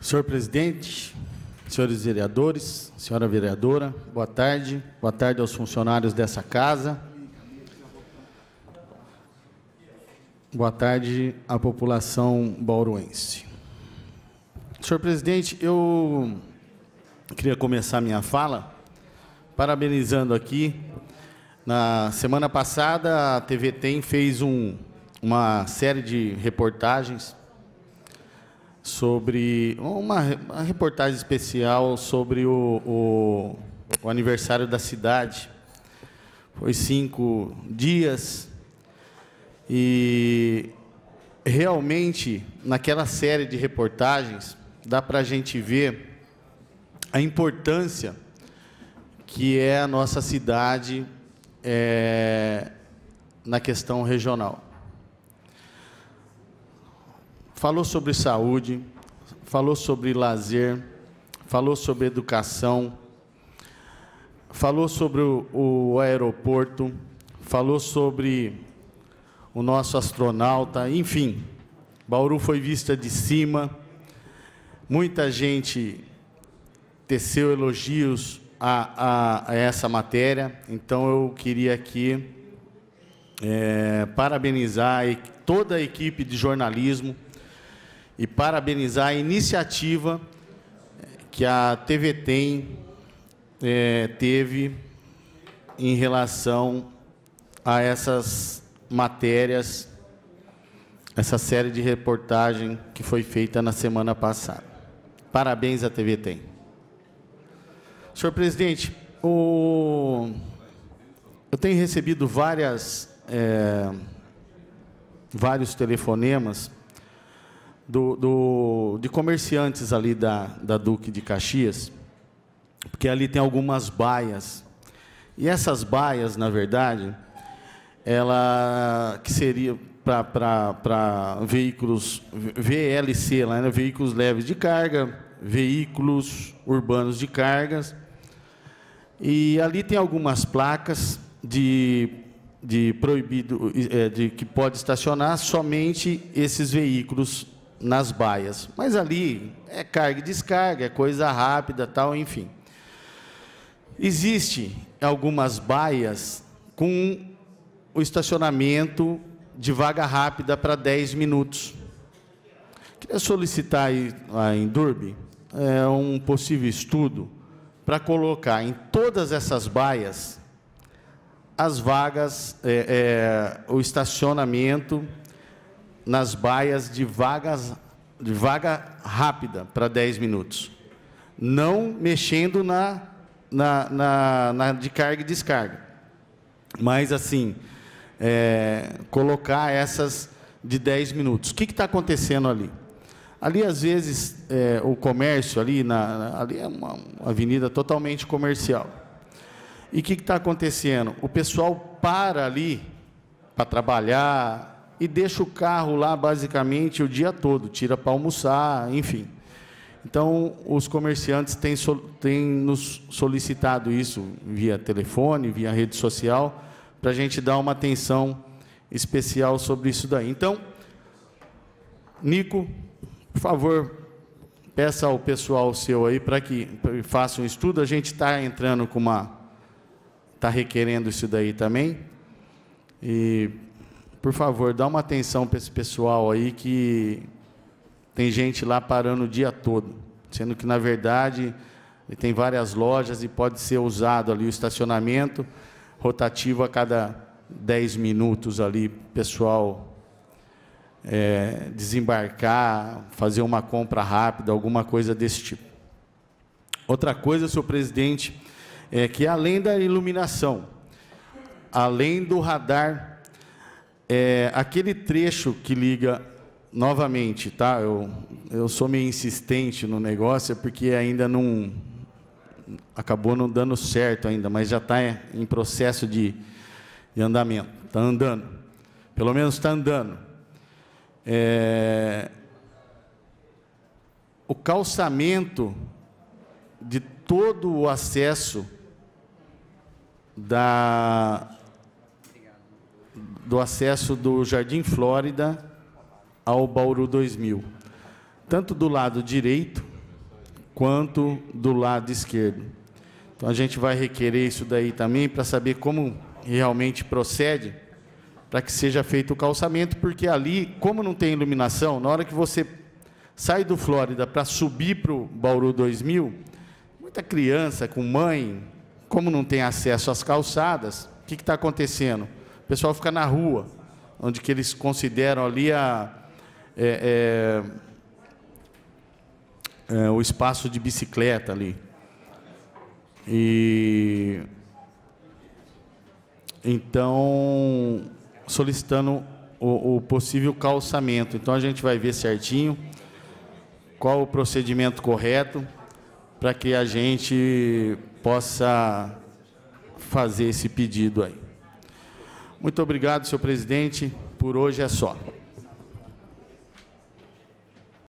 Senhor presidente, senhores vereadores, senhora vereadora, boa tarde. Boa tarde aos funcionários dessa casa. Boa tarde à população bauruense. Senhor presidente, eu queria começar minha fala parabenizando aqui. Na semana passada, a TV Tem fez um, uma série de reportagens sobre uma, uma reportagem especial sobre o, o, o, aniversário da cidade. Foi cinco dias e realmente naquela série de reportagens dá para a gente ver a importância que é a nossa cidade é, na questão regional falou sobre saúde, falou sobre lazer, falou sobre educação, falou sobre o, o aeroporto, falou sobre o nosso astronauta, enfim. Bauru foi vista de cima, muita gente teceu elogios a, a, a essa matéria, então eu queria aqui é, parabenizar toda a equipe de jornalismo, e parabenizar a iniciativa que a TV Tem é, teve em relação a essas matérias, essa série de reportagem que foi feita na semana passada. Parabéns à TV Tem. Senhor presidente, o... eu tenho recebido várias, é, vários telefonemas do, do, de comerciantes ali da, da Duque de Caxias, porque ali tem algumas baias. E essas baias, na verdade, ela que seria para veículos VLC, lá, né? veículos leves de carga, veículos urbanos de cargas. E ali tem algumas placas de, de proibido, é, de que pode estacionar somente esses veículos nas baias. Mas ali é carga e descarga, é coisa rápida, tal, enfim. Existe algumas baias com o estacionamento de vaga rápida para 10 minutos. Queria solicitar aí, em Durbe é, um possível estudo para colocar em todas essas baias as vagas, é, é, o estacionamento nas baias de, vagas, de vaga rápida para 10 minutos. Não mexendo na, na, na, na de carga e descarga. Mas, assim, é, colocar essas de 10 minutos. O que está acontecendo ali? Ali, às vezes, é, o comércio, ali, na, ali é uma, uma avenida totalmente comercial. E o que está acontecendo? O pessoal para ali para trabalhar, e deixa o carro lá basicamente o dia todo, tira para almoçar, enfim. Então, os comerciantes têm, têm nos solicitado isso via telefone, via rede social, para a gente dar uma atenção especial sobre isso daí. Então, Nico, por favor, peça ao pessoal seu aí para que faça um estudo. A gente está entrando com uma. Está requerendo isso daí também. E por favor, dá uma atenção para esse pessoal aí que tem gente lá parando o dia todo, sendo que na verdade tem várias lojas e pode ser usado ali o estacionamento rotativo a cada 10 minutos ali, pessoal é, desembarcar, fazer uma compra rápida, alguma coisa desse tipo. Outra coisa, senhor presidente, é que além da iluminação, além do radar é, aquele trecho que liga novamente, tá? Eu, eu sou meio insistente no negócio, porque ainda não acabou não dando certo ainda, mas já está em processo de, de andamento. Está andando. Pelo menos está andando. É, o calçamento de todo o acesso da do acesso do Jardim Flórida ao Bauru 2000. Tanto do lado direito quanto do lado esquerdo. Então a gente vai requerer isso daí também para saber como realmente procede, para que seja feito o calçamento, porque ali, como não tem iluminação, na hora que você sai do Flórida para subir para o Bauru 2000, muita criança com mãe, como não tem acesso às calçadas, o que está acontecendo? O pessoal fica na rua, onde que eles consideram ali a, é, é, é, o espaço de bicicleta ali. E então solicitando o, o possível calçamento. Então a gente vai ver certinho qual o procedimento correto para que a gente possa fazer esse pedido aí. Muito obrigado, senhor presidente. Por hoje é só.